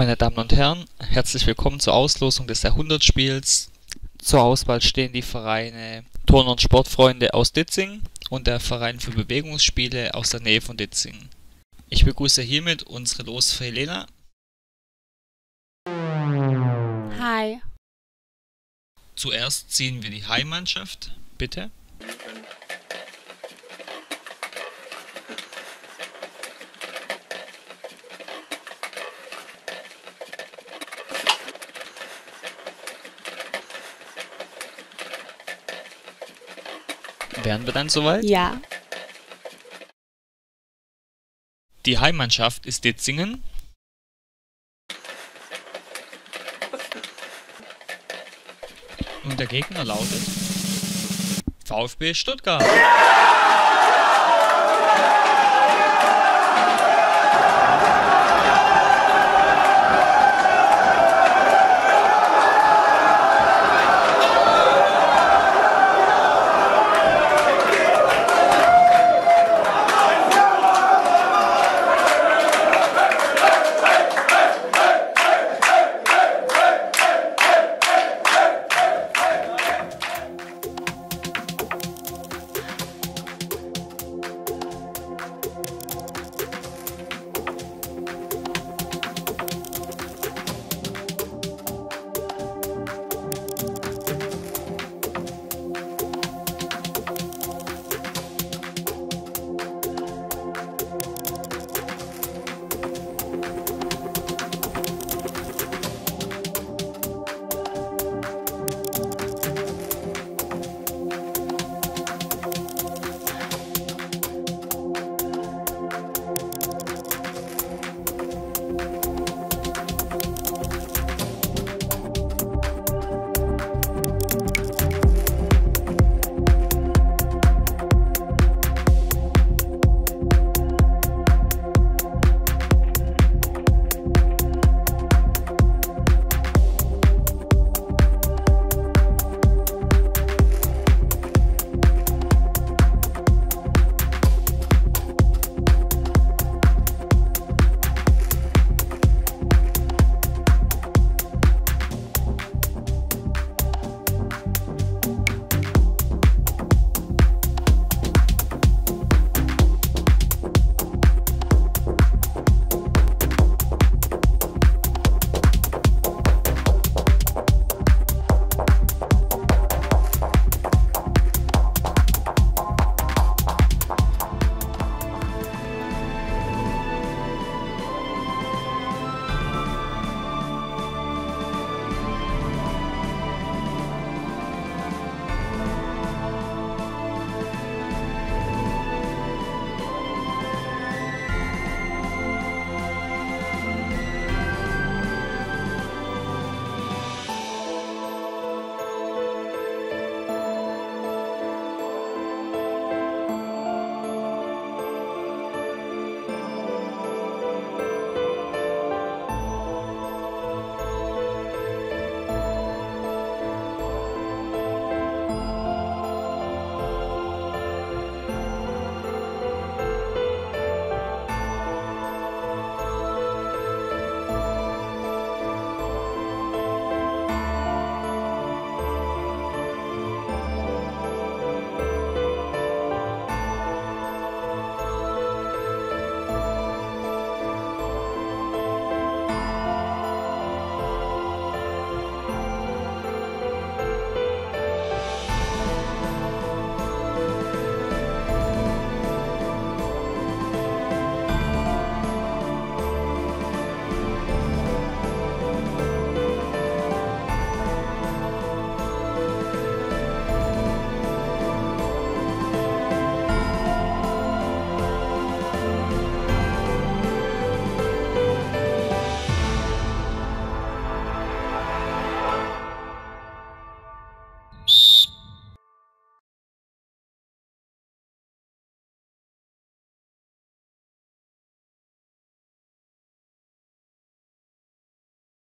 Meine Damen und Herren, herzlich willkommen zur Auslosung des Jahrhundertspiels. Zur Auswahl stehen die Vereine Turn- und Sportfreunde aus Ditzing und der Verein für Bewegungsspiele aus der Nähe von Ditzing. Ich begrüße hiermit unsere Losfee Helena. Hi. Zuerst ziehen wir die Heimmannschaft. Bitte. Wären wir dann soweit? Ja. Die Heimmannschaft ist Ditzingen. Und der Gegner lautet VfB Stuttgart.